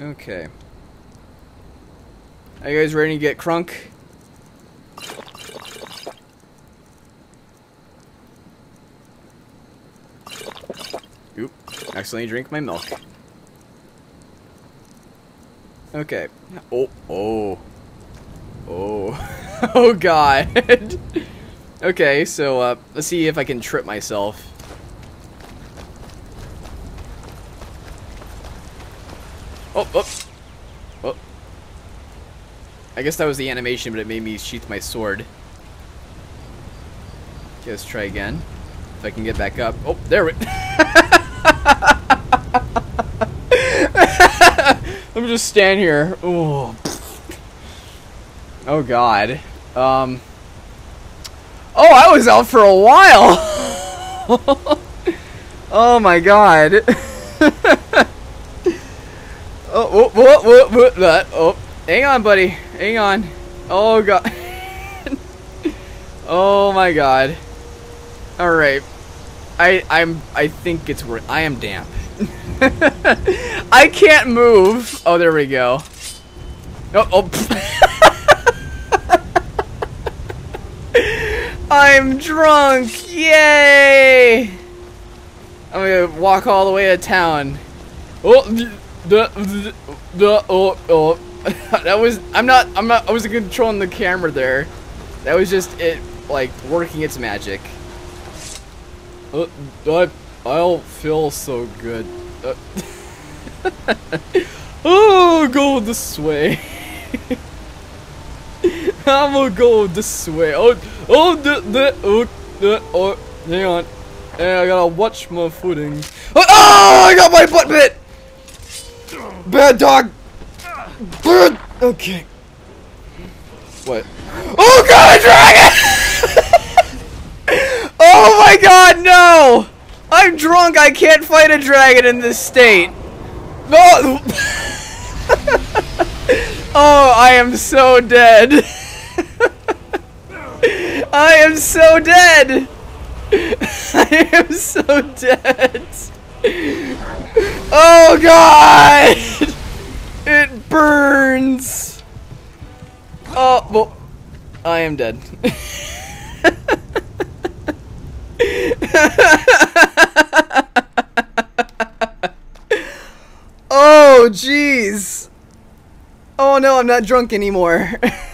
Okay. Are you guys ready to get crunk? Oop. Accidentally drink my milk. Okay. Oh, oh. Oh. oh god. okay, so uh, let's see if I can trip myself. Oh, oh. Oh. I guess that was the animation, but it made me sheath my sword. Okay, let's try again. If I can get back up. Oh, there we... Let me just stand here. Oh. Oh god. Um. Oh, I was out for a while. oh my god. oh, whoop, whoop, whoop, that. Oh, hang on, buddy. Hang on. Oh god. oh my god. All right. I I'm I think it's worth. I am damp. I can't move. Oh, there we go. Oh, oh. I'm drunk. Yay! I'm gonna walk all the way to town. Oh, the, the, oh, oh. that was. I'm not. I'm not. I wasn't controlling the camera there. That was just it, like working its magic. Uh, I, I'll feel so good. Uh, oh, go this way. I'm gonna go this way. Oh, oh, the, the, oh, the, oh, hang on. Hey, I gotta watch my footing. Oh, oh, I got my butt bit! Bad dog! Bad, okay. What? Oh god, a dragon! oh my god, no! I'm drunk, I can't fight a dragon in this state. No! oh, I am so dead. I am so dead. I am so dead. Oh god! Oh, well, I am dead. oh, jeez. Oh no, I'm not drunk anymore.